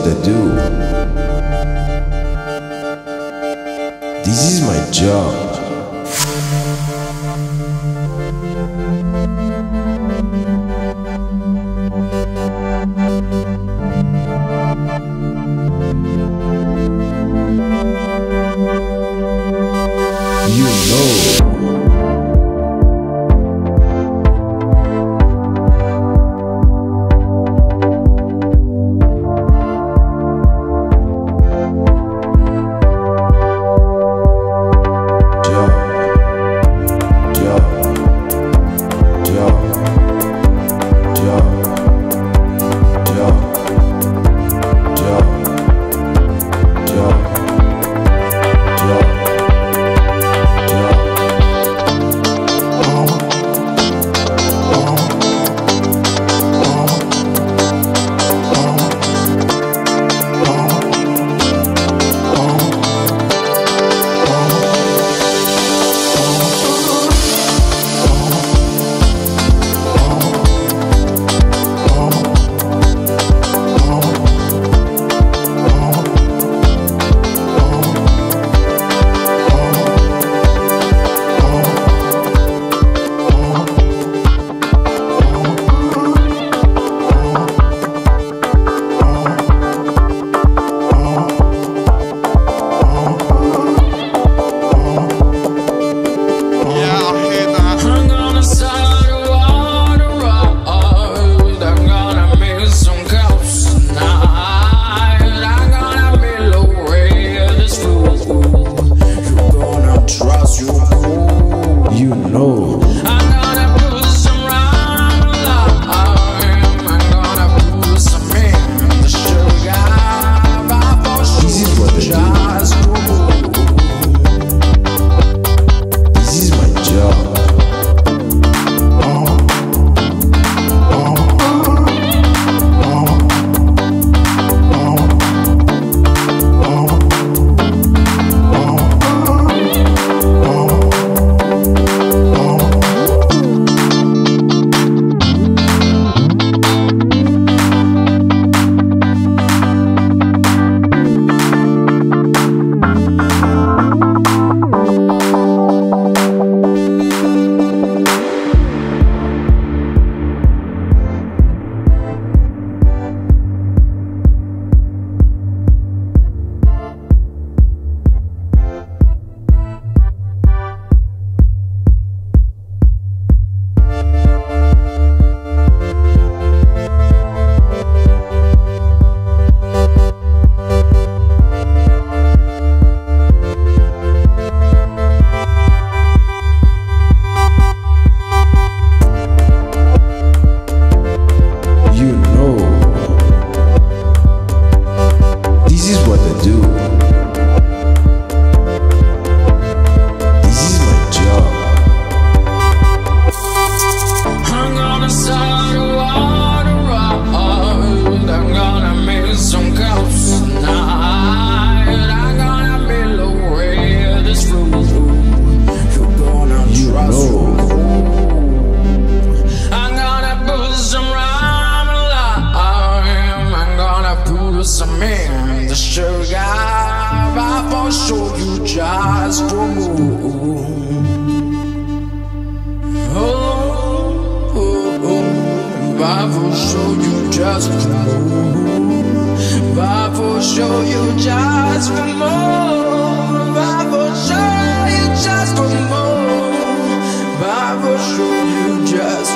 what I do. This is my job. some in the sugar. I will show you just to move. Oh. I will show you just to move. I will show you just to move. I will show you just to. I will show you just.